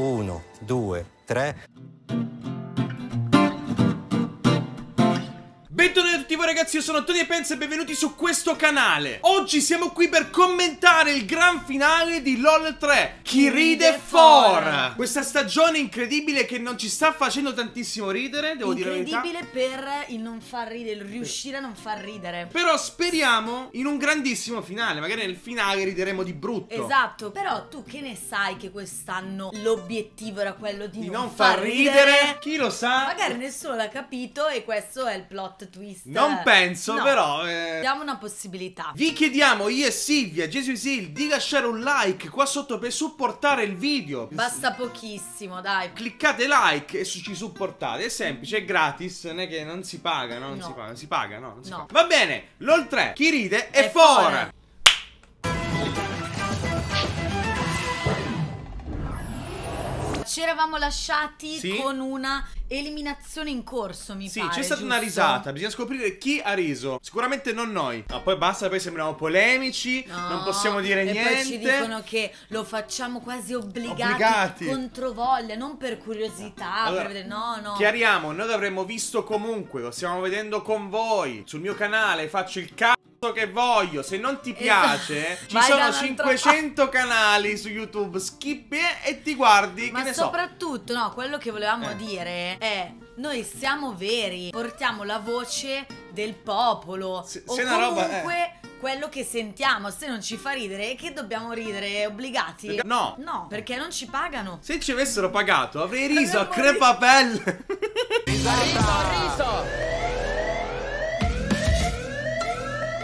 1, 2, 3. Bentornati a tutti voi ragazzi, io sono Tony e Penza e benvenuti su questo canale. Oggi siamo qui per commentare il gran finale di LOL 3 Chi ride for. Questa stagione incredibile che non ci sta facendo tantissimo ridere, devo dire la verità. Incredibile per il non far ridere, il riuscire a non far ridere. Però speriamo in un grandissimo finale, magari nel finale rideremo di brutto. Esatto, però tu che ne sai che quest'anno l'obiettivo era quello di, Di non far ridere, chi lo sa? Magari nessuno l'ha capito e questo è il plot twist Non penso, No. però eh, Diamo una possibilità Vi chiediamo, io e Silvia, Gesù Sil, di lasciare un like qua sotto per supportare il video Basta pochissimo, dai cliccate like e ci supportate. È semplice, è gratis, non è che non si paga, no? Non No. si paga, si paga, no? Si paga. Va bene, LOL 3, chi ride è, È fuori. Ci eravamo lasciati Sì. con una eliminazione in corso, mi Sì, pare c'è stata una giusto? risata, bisogna scoprire chi ha riso. Sicuramente non noi. Ma poi basta, poi sembriamo polemici, No, non possiamo dire e niente. poi ci dicono che lo facciamo quasi obbligati, Obbligati. controvoglia, non per curiosità, Allora, per vedere, no, no. Chiariamo, noi l'avremmo visto comunque, lo stiamo vedendo con voi. Sul mio canale faccio il cazzo che voglio. Se non ti piace, Esatto. ci Vai sono un'altra 500 canali su YouTube. Skippi e ti guardi, Ma che ne so. soprattutto, no, quello che volevamo Eh. dire è noi siamo veri, portiamo la voce del popolo Se- o se una roba- comunque quello che sentiamo, se non ci fa ridere, che dobbiamo ridere obbligati? No. No, perché non ci pagano. Se ci avessero pagato avrei riso a crepapelle.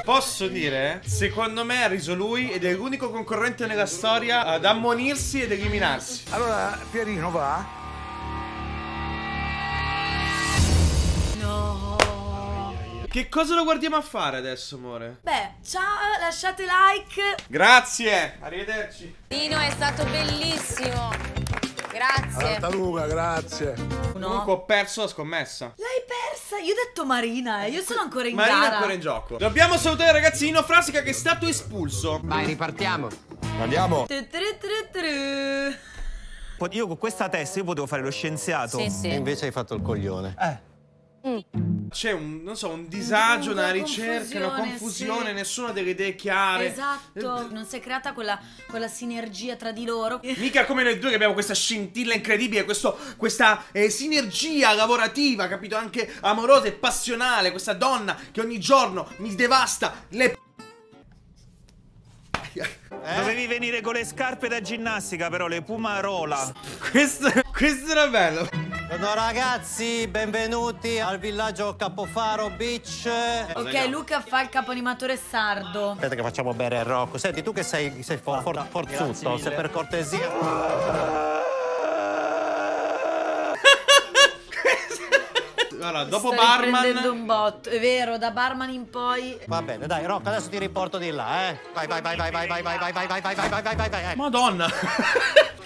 Posso dire? Secondo me ha riso lui ed è l'unico concorrente nella storia ad ammonirsi ed eliminarsi. Allora, Pierino va? No. Che cosa lo guardiamo a fare adesso, amore? Beh, ciao, lasciate like. Grazie, arrivederci. Nino è stato bellissimo. Grazie. Tartaruga, grazie. No. Comunque ho perso la scommessa. L'hai persa. Io ho detto Marina, eh. Io sono ancora in Marina è gara. ancora in gioco. Dobbiamo salutare il ragazzino Frasica che è stato espulso. Vai, ripartiamo. Andiamo. Tu, tru. Po- Io con questa testa io potevo fare lo scienziato. Sì, E sì. invece hai fatto il coglione. C'è un, non so, un disagio, una Una ricerca, una confusione, sì. nessuno ha delle idee chiare. Esatto, non si è creata quella, quella sinergia tra di loro. Mica come noi due che abbiamo questa scintilla incredibile, questo- questa eh, sinergia lavorativa, capito? Anche amorosa e passionale, questa donna che ogni giorno mi devasta le... Dovevi venire con le scarpe da ginnastica, però le Pumarola. questo, questo era bello. No ragazzi, benvenuti al villaggio Capofaro Beach. Ok, Luca fa il capo animatore sardo. Aspetta che facciamo bere il Rocco. Senti, tu che sei, sei for- for- forzuto, se per cortesia... Allora, dopo Stai Barman... un botto. È vero, da barman in poi. Va bene, dai, Rocco, adesso ti riporto di là, eh. Vai, vai, vai, vai, vai, vai, vai, vai, vai, vai, vai, vai, vai, vai, vai, vai, ecco. Madonna.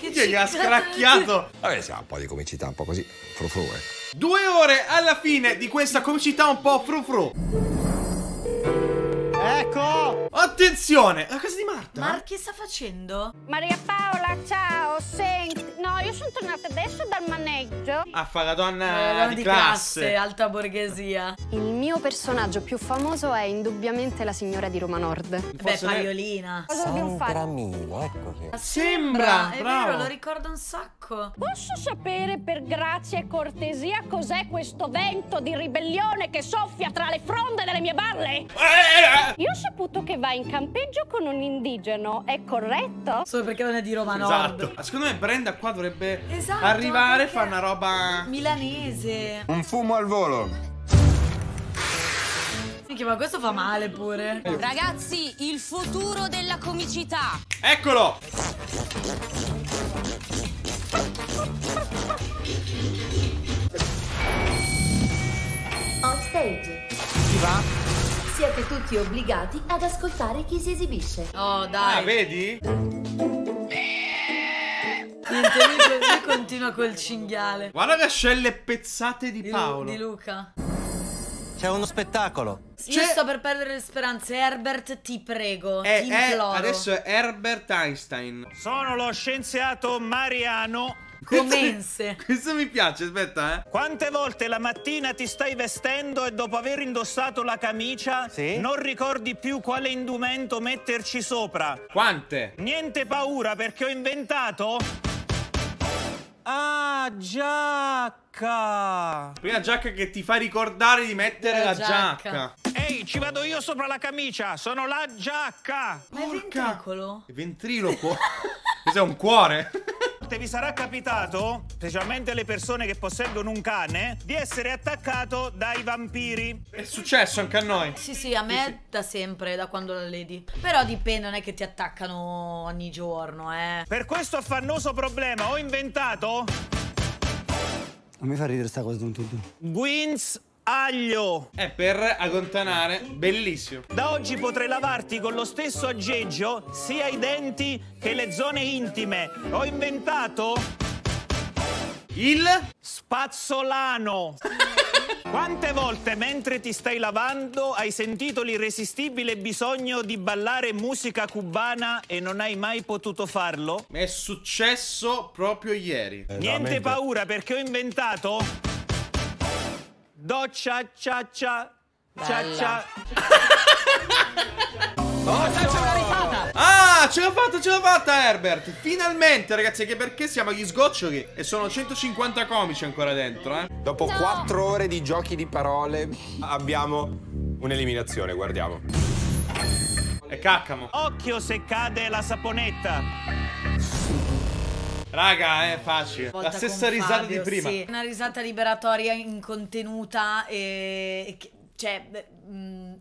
Che gli ha scracchiato. Vabbè, siamo un po' di comicità, un po' così. Frufru, eh. Due ore alla fine di questa comicità un po' frufru. Ecco! Attenzione! La casa di Marta? Ma che sta facendo? Maria Paola, ciao. Senti, no, io sono tornata adesso dal maneggio. Ah, fa la donna Eh, donna di, classe. alta borghesia. Il mio personaggio più famoso è indubbiamente la signora di Roma Nord. Beh, paiolina. Cosa dobbiamo fare? Sandra Milo, ecco che... Sembra, È bravo. vero, lo ricordo un sacco. Posso sapere per grazia e cortesia cos'è questo vento di ribellione che soffia tra le fronde delle mie balle? Eh, Io ho saputo che va in campeggio con un indigeno, è corretto? Solo perché non è di Roma. Nord. Esatto. Secondo me Brenda qua dovrebbe Esatto, arrivare e fare una roba... Milanese. Un fumo al volo. Minchia, ma questo fa male pure. Ragazzi, il futuro della comicità. Eccolo! On stage. Siete tutti obbligati ad ascoltare chi si esibisce. Oh, Ah, dai. vedi? Niente, lui, lui continua col cinghiale. Guarda le ascelle pezzate di Di, Lu- Paolo. di Luca. C'è uno spettacolo. Io C'è- sto per perdere le speranze. Herbert, ti prego. È- ti è- imploro. adesso è Herbert Einstein. Sono lo scienziato Mariano. Comense. Questo mi piace, aspetta, eh. Quante volte la mattina ti stai vestendo e dopo aver indossato la camicia Sì? non ricordi più quale indumento metterci sopra? Quante? Niente paura perché ho inventato... Giacca! Prima giacca che ti fa ricordare di mettere La la, giacca. giacca. Ehi, ci vado io sopra la camicia, sono la giacca! Ma è Porca. ventricolo? È ventriloquo. Cos'è un cuore? Te vi sarà capitato, specialmente le persone che posseggono un cane, di essere attaccato dai vampiri. È successo anche a noi. Sì, sì, a me da sempre, da quando la Lady. Però dipende, non è che ti attaccano ogni giorno, eh. Per questo affannoso problema ho inventato Non mi fa ridere sta cosa tu, tu, tu. Gwyn's aglio. È per allontanare. Bellissimo. Da oggi potrai lavarti con lo stesso aggeggio sia i denti che le zone intime. Ho inventato Il. spazzolano. Quante volte mentre ti stai lavando hai sentito l'irresistibile bisogno di ballare musica cubana e non hai mai potuto farlo? Mi è successo proprio ieri. Niente paura perché ho inventato doccia cia cia cia cia Ah, ce l'ho fatta, ce l'ho fatta, Herbert. Finalmente, ragazzi, anche perché siamo agli sgoccioli e sono 150 comici ancora dentro, eh. Dopo quattro ore di giochi di parole abbiamo un'eliminazione, guardiamo. E caccamo. Occhio se cade la saponetta. Raga, è facile. Volta La stessa risata Fabio, di prima. Sì, una risata liberatoria incontenuta e... cioè... mm,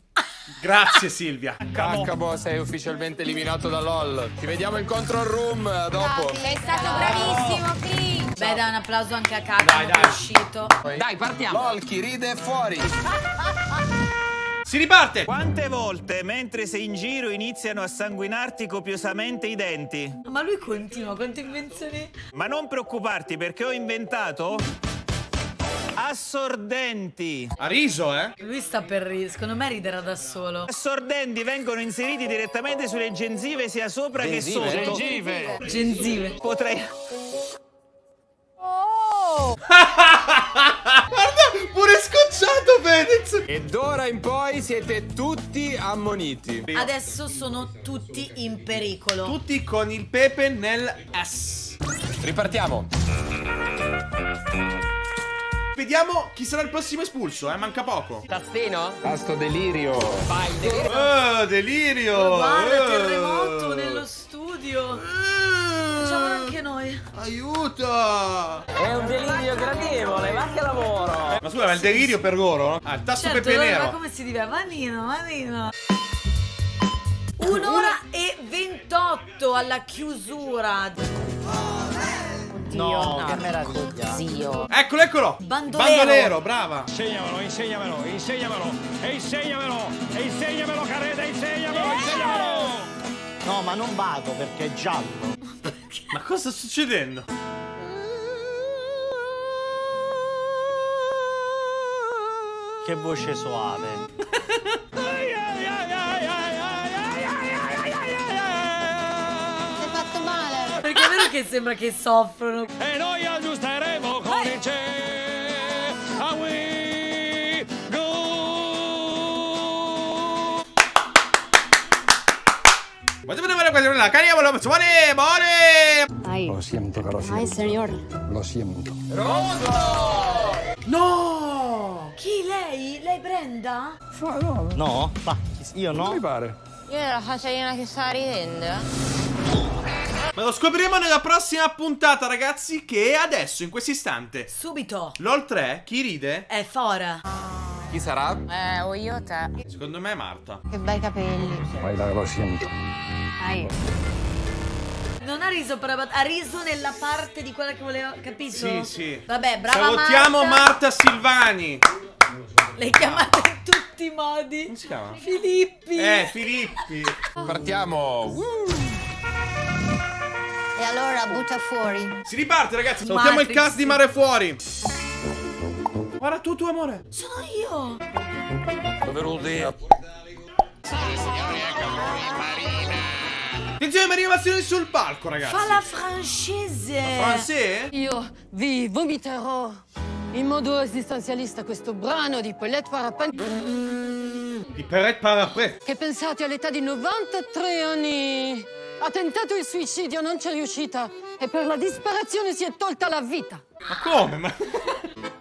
Grazie, Silvia. Caccabo, sei ufficialmente eliminato da LOL. Ci vediamo in control room a dopo. Sei stato bravissimo, Chris. Beh, dai un applauso anche a Caco Dai, che dai. è uscito. Dai, partiamo. LOL, chi ride è fuori. Si riparte. Quante volte mentre sei in giro iniziano a sanguinarti copiosamente i denti? Ma lui continua, quante invenzioni... Ma non preoccuparti perché ho inventato assordenti. Ha riso, eh. Lui sta per ridere, secondo me riderà da solo. Assordenti vengono inseriti direttamente sulle gengive sia sopra che sotto. Gengive. Genzive. Potrei Guarda, pure scocciato Fedez. E d'ora in poi siete tutti ammoniti. Adesso sono tutti in pericolo. Tutti con il pepe nel S. Ripartiamo. Vediamo chi sarà il prossimo espulso, eh. Manca poco. Tasto delirio. Oh, delirio. Guarda, Eh. terremoto nello studio. Facciamolo anche noi. Aiuto. È un delirio gradevole, ma che lavoro. Ma scusa, ma il delirio per loro? no? Ah, il tasto Certo, pepe ma nero. come si diventa? Manino, manino. Un'ora e 28 alla chiusura. No, che meraviglia. Zio. Eccolo, eccolo. Bandolero. Bandolero, brava. Insegnamelo, insegnamelo, insegnamelo, e insegnamelo, e insegnamelo, careta, insegnamelo, insegnamelo. No, ma non vado perché è giallo. Ma cosa sta succedendo? Che voce soave. vero che sembra che soffrono. E noi aggiusteremo con il ce. A we go. Voglio vedere quella la cariamo, buone, buone. Ay, Lo siento, caro ay, señor. Lo siento. No! Chi lei? Lei Brenda? No? Ma io no. Mi pare. Io la facciolina che sta ridendo. Ma lo scopriremo nella prossima puntata, ragazzi, che è adesso, in questo istante. Subito. LOL 3, chi ride? È fora. Chi sarà? Eh, o io o te. Secondo me è Marta. Che bei capelli. Vai là, lo siento. Ay. Non ha riso per ha riso nella parte di quella che voleva, capito? Sì, sì. Vabbè, brava Salutiamo Marta. Marta Silvani. L'hai chiamata in tutti i modi. Come si chiama? Filippi. Eh, Filippi. Partiamo. E allora butta fuori. Si riparte, ragazzi. Salutiamo Matrix. il cast di Mare Fuori. Guarda tu, tuo amore. Sono io. Benvenuti. Attenzione Marina Mazzoni sul palco, ragazzi. Fa la francese. Francese? Io vi vomiterò in modo esistenzialista questo brano di Paulette Parapin Di Perret Parapre. che pensate all'età di 93 anni ha tentato il suicidio, non c'è riuscita e per la disperazione si è tolta la vita. Ma come? Ma...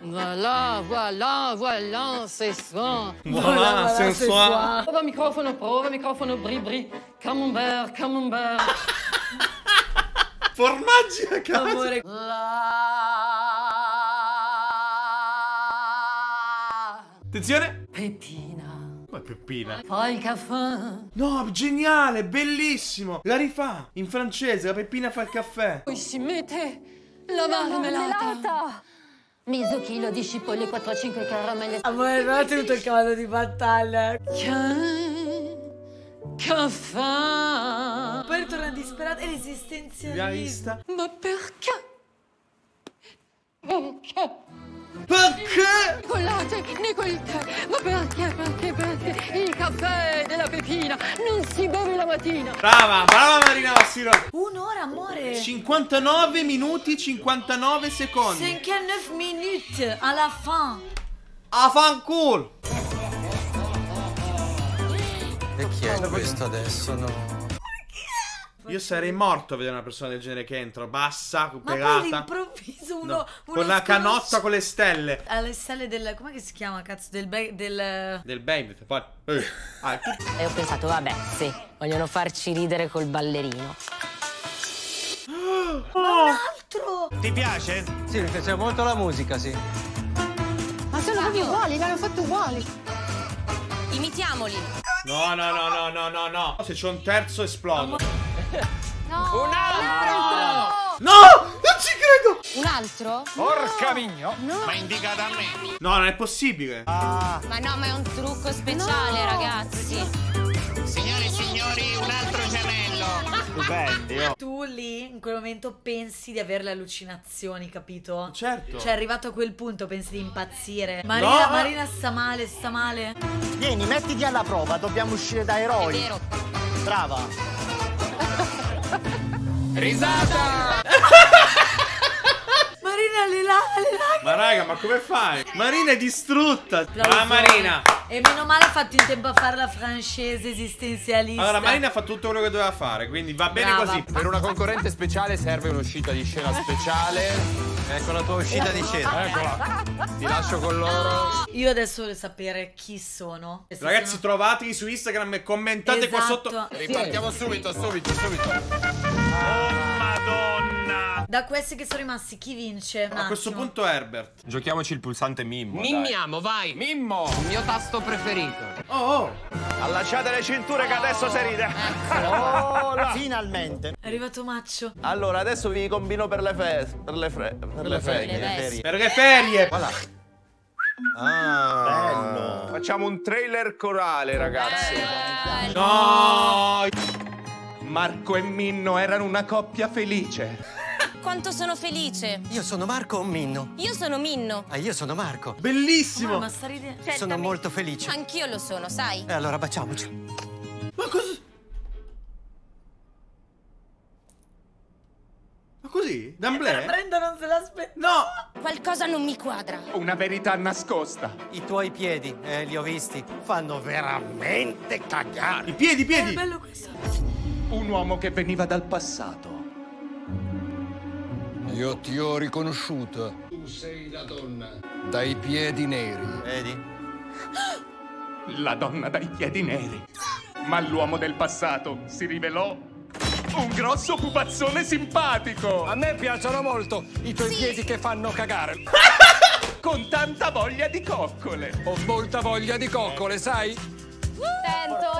Voilà, voilà, voilà, c'est ça. Voilà, sensuale. Prova microfono, prova microfono, bri bri. Camembert, camembert. Formaggi a casa. Amore. La Attenzione. pepina. Ma Peppina. Fai il caffè. No, geniale, bellissimo. La rifà in francese, la Peppina fa il caffè. Poi si mette la marmellata. Mezzo chilo di cipolle, 4-5 caramelle. Amore, non ha tenuto il cavallo di battaglia. Ca- Caffè. Poi ritorna disperata e l'esistenzialista. Ma perché? Perché? Perché? Con latte, perché, perché, perché? Il caffè della pepina non si beve la mattina. Brava, brava Marina Massiro. Un'ora, amore. 59 minuti 59 secondi. 59 minutes alla fin. A fanculo. E chi è questo adesso? No. Io sarei morto a vedere una persona del genere che entra, bassa, Ma poi pegata. all'improvviso uno, No, uno con la canotta con le stelle. Alle stelle del. Com'è che si chiama, cazzo? Del. be- del... Del baby. Poi. Eh. Ah, E ho pensato, vabbè, sì, vogliono farci ridere col ballerino. Altro! Ti piace? Sì, mi piace molto la musica, sì. Ma sono proprio uguali, l'hanno fatto uguali. Imitiamoli. No, no, no, no, no, no, no. Se c'è un terzo esplodo. No. Un altro! No! Non ci credo! Un altro? Porca migno! Ma indicata a me! No, non è possibile. Ma no, ma è un trucco speciale, ragazzi. Signore e signori, un altro gemello! Stupendi, oh! Tu lì in quel momento pensi di avere le allucinazioni, capito? Certo. Cioè, arrivato a quel punto pensi di impazzire. Marina, No! Marina sta male, sta male. Vieni, mettiti alla prova, dobbiamo uscire da È eroi. vero. Brava. Risata! Marina, le là, le là. Ma raga, ma come fai? Marina è distrutta. Ah, Marina. E meno male ha fatto in tempo a fare la francese esistenzialista. Allora, Marina ha fatto tutto quello che doveva fare, quindi va bene Brava. così. Per una concorrente speciale serve un'uscita di scena speciale. Ecco la tua uscita di scena. Eccola. Ti lascio con loro. Io adesso voglio sapere chi sono. Ragazzi, sono- trovateli su Instagram e commentate qua Esatto. sotto. Ripartiamo subito, subito, subito. Oh, madonna! Da questi che sono rimasti, chi vince? Un A questo punto Herbert. Giochiamoci il pulsante Mimmo. Mimmiamo, vai! Mimmo! Il mio tasto preferito. Oh, oh. Allacciate le cinture che adesso si ride! Finalmente. È arrivato Maccio. Allora, adesso vi combino per le feste. Per le, fre- per le ferie. Vesti. Per le ferie. Ah, bello. Facciamo un trailer corale, ragazzi. No. Marco e Minno erano una coppia felice. Quanto sono felice. Io sono Marco Minno. Io sono Minno. Ah, io sono Marco. Bellissimo. Ma sta ridendo. Sono molto felice. Anch'io lo sono, sai? E allora baciamoci. Ma cosa? Ma così? D'amblè? Brenda non se l'aspetta. No. Qualcosa non mi quadra. Una verità nascosta. I tuoi piedi, eh, li ho visti. Fanno veramente cagare. I piedi, i È piedi. bello questo. Un uomo che veniva dal passato. Io ti ho riconosciuta. Tu sei la donna. Dai piedi neri. Vedi? La donna dai piedi neri. Ma l'uomo del passato si rivelò un grosso pupazzone simpatico. A me piacciono molto i tuoi piedi che fanno cagare. Con tanta voglia di coccole. Ho molta voglia di coccole, sai? Tento.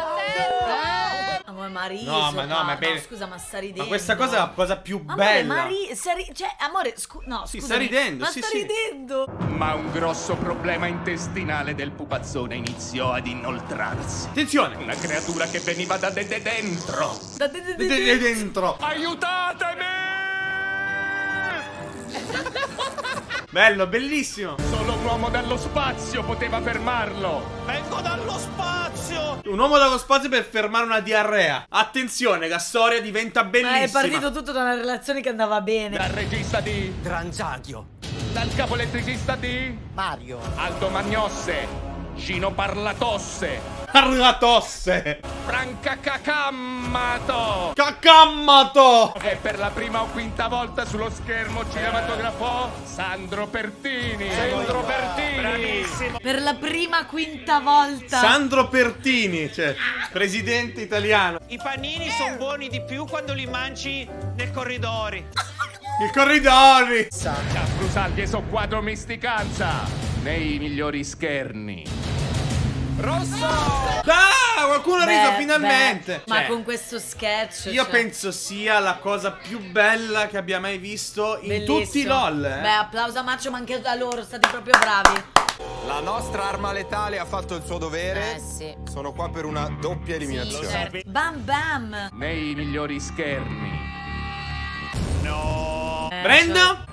Amore, Mari. No, ma no, ma bene. Scusa, ma sta ridendo. Ma questa cosa è la cosa più Amore, bella. Mari, ri- cioè, amore, scu- no, Sì, scusa. sta ridendo, Ma sì, sta sì. ridendo. Ma un grosso problema intestinale del pupazzone iniziò ad inoltrarsi. Attenzione. Una creatura che veniva da de de dentro. Da de- De- de- de- dentro. Aiutatemi! Bello, bellissimo. Solo un uomo dallo spazio poteva fermarlo. Vengo dallo spazio! Un uomo dallo spazio per fermare una diarrea. Attenzione, la storia diventa Ma bellissima. è partito tutto da una relazione che andava bene. Dal regista di... Grangiadio. Dal capo elettricista di... Mario. Aldo Magnosse. Gino Parlatosse. Parla tosse. Franca Cacammato. Cacammato. E per la prima o quinta volta sullo schermo cinematografò Sandro Pertini. Sandro Pertini! Bravissimo! Per la prima quinta volta. Sandro Pertini, cioè, presidente italiano. I panini sono buoni di più quando li mangi nel corridori. Il corridori. Ciascun salvi e soqquadro misticanza. Nei migliori scherni. Rosso! Ah, qualcuno ha Beh, riso finalmente. beh, ma Cioè, con questo sketch. Io cioè, penso sia la cosa più bella che abbia mai visto in bellissimo. tutti i LOL. eh. Beh, applauso a Maccio, ma anche a loro, state proprio bravi. La nostra arma letale ha fatto il suo dovere. Eh sì. Sono qua per una doppia eliminazione. Bam bam. Nei migliori scherni. No! Eh, Brenda?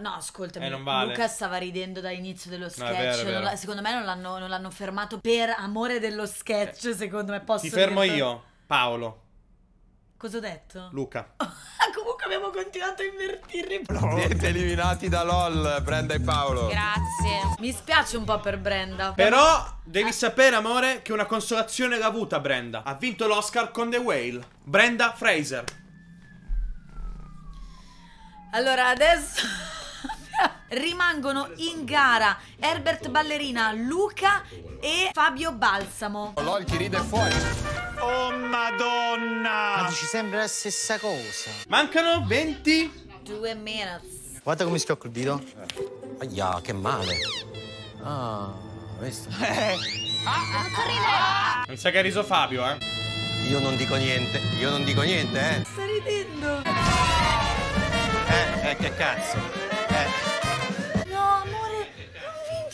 No, ascoltami. Eh, vale. Luca stava ridendo dall'inizio dello No, è sketch. vero, è Non vero. la- secondo me non l'hanno, non l'hanno fermato per amore dello sketch. Secondo me posso Ti fermo dirlo. io, Paolo, Cosa ho detto? Luca. Comunque abbiamo continuato a invertirli. Siete eliminati da LOL, Brenda e Paolo. Grazie. Mi spiace un po' per Brenda. Però devi sapere, amore, che una consolazione l'ha avuta Brenda. Ha vinto l'Oscar con The Whale. Brenda Fraser. Allora, adesso rimangono in gara Herbert Ballerina, Luca e Fabio Balsamo. LOL chi ride è fuori. Oh madonna! Ma ci sembra la stessa cosa. Mancano 20. Due minutes. Guarda come schiocco il dito. Aia, che male. Ah, questo. Mi sa che ha riso Fabio, eh. Io non dico niente. Io non dico niente, eh. Sta ridendo. Eh, eh, che cazzo. Eh.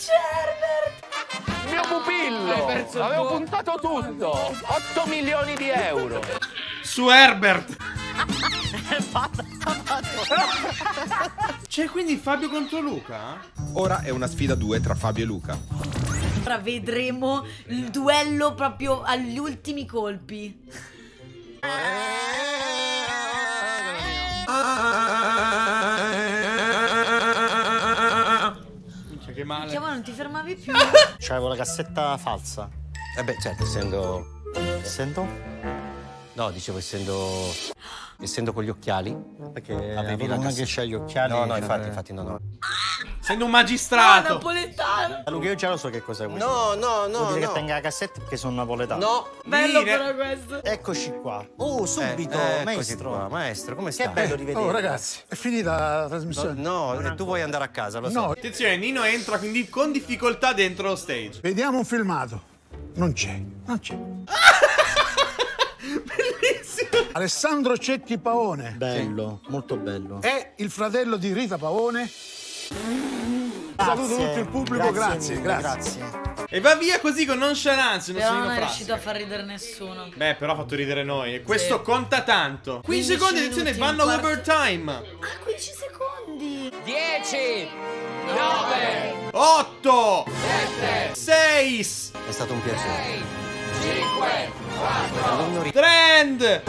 Herbert. Mio pupillo! Avevo puntato tutto! 8 milioni di euro! Su Herbert. C'è quindi Fabio contro Luca? Ora è una sfida 2 tra Fabio e Luca. Ora vedremo il duello proprio agli ultimi colpi. Male. Chiamo, non ti fermavi più. C'avevo la cassetta falsa. Eh beh, certo, essendo. Essendo? No, dicevo essendo. Essendo con gli occhiali. Perché avevi una cassetta- che c'ha gli occhiali No, no, infatti, infatti, no, no. Essendo un Ah, magistrato. napoletano. Luca, io già lo so che cos'è questo. No, no, no. Vuol dire no. che tenga la cassetta perché sono napoletano. No. Bello Dire- però questo. Eccoci qua. Oh, subito, Eh, maestro. qua. Maestro, come Che stai? bello rivedere. Oh ragazzi, è finita la trasmissione? No, no, tu vuoi andare a casa, lo so. No, Attenzione, Nino entra quindi con difficoltà dentro lo stage. vediamo un filmato. Non c'è, non c'è. Bellissimo. Alessandro Cetti Paone Bello, molto bello. è il fratello di Rita Paone. Saluto tutto il pubblico, grazie, mille, grazie. grazie. E va via così con nonchalance, non Però non è frase. riuscito a far ridere nessuno. Beh, però ha fatto ridere noi. E questo Sì. conta tanto. 15 15 secondi, attenzione, minuti, vanno all'overtime. Ah, 15 secondi. 10, 9, 8, 7, 6, È stato un piacere. 5, 4, trend.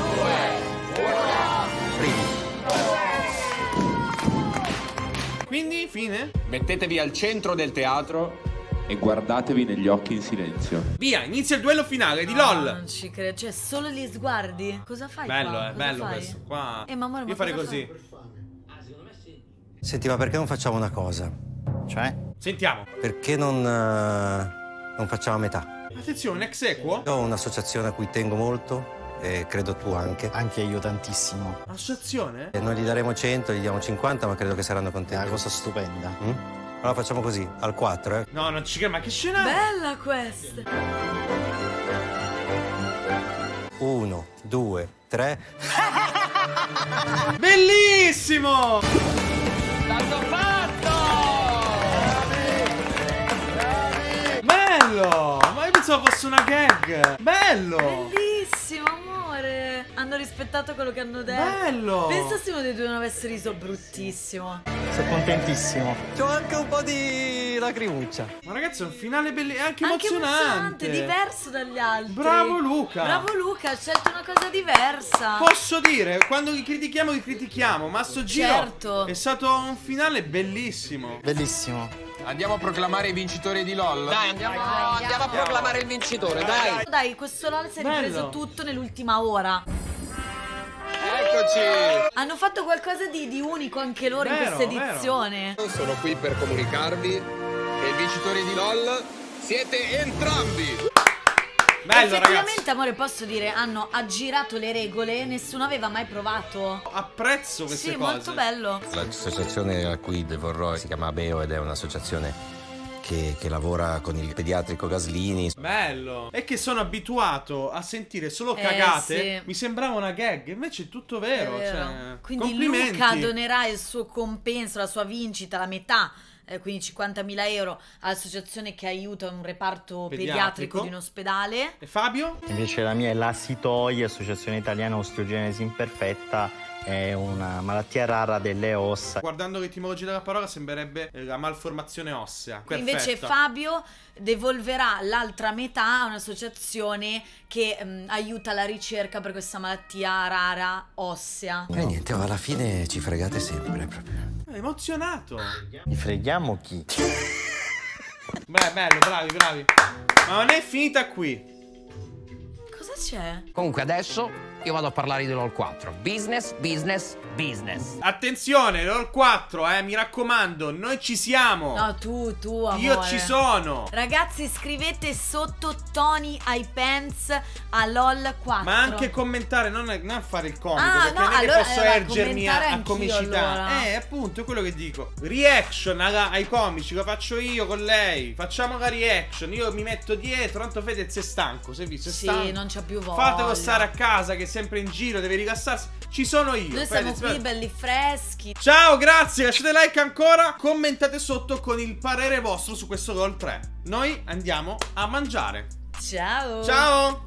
Quindi, fine? Mettetevi al centro del teatro. E guardatevi negli occhi in silenzio. Via, inizia il duello finale di No, LOL. non ci credo. Cioè, solo gli sguardi. Cosa fai Bello, qua? eh, Cosa bello fai? questo. Qua. Eh, ma amore, ma Io farei cosa così. Senti, ma perché non facciamo una cosa? Cioè? Sentiamo. Perché non. eh, non facciamo a metà? Attenzione, ex equo. Io ho un'associazione a cui tengo molto e credo tu anche. Anche io tantissimo. Associazione? E noi gli daremo 100, gli diamo 50, ma credo che saranno È contenti. una cosa stupenda. Mm? Allora facciamo così, al 4, eh. No, non ci credo, ma che scena è? Bella questa. 1, 2, 3. Bellissimo! L'hanno fatto! Bello! Ma io pensavo fosse una gag. Bello! Bellissimo, amore. Hanno rispettato quello che hanno detto. Bello! Pensa se uno dei due non avesse riso bruttissimo. Sono contentissimo. C'ho anche un po' di lacrimuccia. Ma ragazzi, è un finale bellissimo. È anche, Anche emozionante. diverso dagli altri. Bravo Luca. Bravo Luca, hai scelto una cosa diversa. Posso dire, quando li critichiamo, li critichiamo. Ma a sto giro Certo. è stato un finale bellissimo. Bellissimo. Andiamo a proclamare i vincitori di LOL. Dai, andiamo, andiamo a proclamare il vincitore, dai. Dai, questo LOL si è Bello. ripreso tutto nell'ultima ora. Eccoci. Hanno fatto qualcosa di, di unico anche loro in Vero, questa vero. edizione. Sono qui per comunicarvi vincitori di LOL siete entrambi. Bello, Effettivamente, ragazzi. amore, posso dire, hanno aggirato le regole, nessuno aveva mai provato. Apprezzo queste Sì, cose. molto bello. L'associazione a cui devorrò si chiama Abeo ed è un'associazione che, che lavora con il pediatrico Gaslini. Bello. È che sono abituato a sentire solo Eh, cagate. sì. Mi sembrava una gag, invece è tutto vero. È vero. Cioè, Quindi. Luca donerà il suo compenso, la sua vincita, la metà. Eh, quindi 50.000 euro all'associazione che aiuta un reparto Pediatrico. pediatrico, di un ospedale. E Fabio? Invece la mia è la SITOI, Associazione Italiana Osteogenesi Imperfetta, è una malattia rara delle ossa. Guardando l'etimologia della parola sembrerebbe eh, la malformazione ossea. Invece Perfetta. Fabio devolverà l'altra metà a un'associazione che mm, aiuta la ricerca per questa malattia rara ossea. E niente, oh, alla fine ci fregate sempre proprio. È emozionato. Mi freghiamo chi? Beh, bello, bravi, bravi. Ma non è finita qui. Cosa c'è? Comunque adesso io vado a parlare di LOL 4. Business, business, business. Attenzione, LOL 4, eh, mi raccomando, noi ci siamo. No, tu, tu, amore. Io ci sono. Ragazzi, scrivete sotto Tony ai pants a LOL 4. Ma anche commentare, non, non fare il comico, Ah, perché no, non è allora, che posso allora, ergermi a, commentare a comicità. allora. Eh, appunto, è quello che dico. Reaction alla- ai comici, lo faccio io con lei. Facciamo la reaction. Io mi metto dietro, tanto Fedez è stanco, sei visto? È Sì, stanco. non c'ha più voglia. Fatelo stare a casa che è sempre in giro, deve rilassarsi. Ci sono io. Noi Fedez, qui Fedez. belli freschi. Ciao, grazie, lasciate like ancora, commentate sotto con il parere vostro su questo LOL 3. Noi andiamo a mangiare. Ciao. Ciao!